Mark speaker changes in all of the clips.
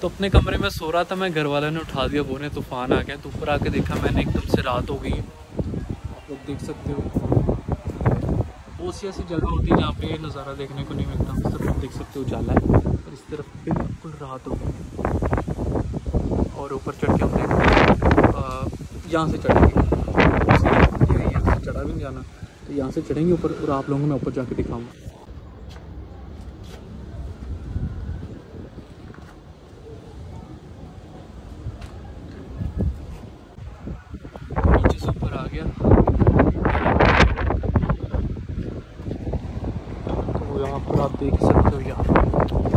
Speaker 1: तो अपने कमरे में सो रहा था, मैं घर वाले ने उठा दिया बोने तूफ़ान आ गया तो ऊपर आके देखा, मैंने एकदम से रात हो गई। आप लोग देख सकते हो। बहुत सी ऐसी जगह होती है जहाँ पे नज़ारा देखने को नहीं मिलता। इस तरफ़ देख सकते हो, उजाला है। और इस तरफ़ बिल्कुल रात हो गई। और ऊपर चढ़ के हम देखते यहाँ से चढ़ेंगे। यहाँ से चढ़ा भी नहीं जाना। तो यहाँ से चढ़ेंगे ऊपर और आप लोगों को मैं ऊपर जाके दिखाऊँगा। आप देख सकते हो यहाँ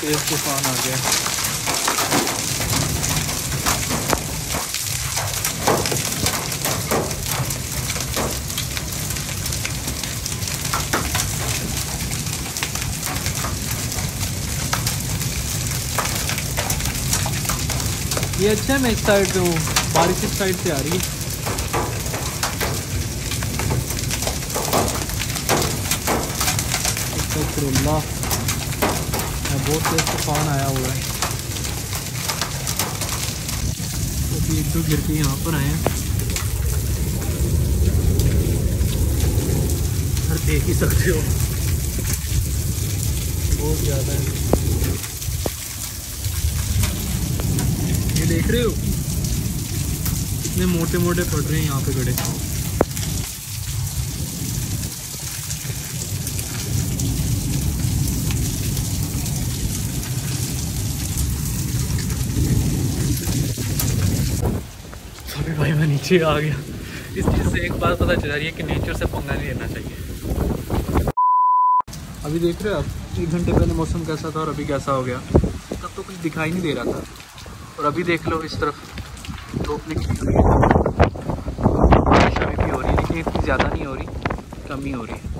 Speaker 1: तेज तूफ़ान आ गया। ये अच्छा है मैं इस साइड हूँ बारिश इस साइड से आ रही है। अल्लाह बहुत तेज तूफ़ान आया हुआ है। तो एक दो गिर के यहाँ पर आए हैं। देख ही सकते हो। बहुत ज़्यादा है। ये देख रहे हो? कितने मोटे मोटे पड़ रहे हैं यहाँ पे गड़े। भाई मैं नीचे आ गया। इस चीज़ से एक बात पता चल रही है कि नेचर से पंगा नहीं लेना चाहिए। अभी देख रहे हो आप एक घंटे पहले मौसम कैसा था और अभी कैसा हो गया। तब तो कुछ दिखाई नहीं दे रहा था। और अभी देख लो इस तरफ़ धूप निकली हुई है। बारिश अभी भी हो रही है लेकिन इतनी ज़्यादा नहीं हो रही कम ही हो रही है।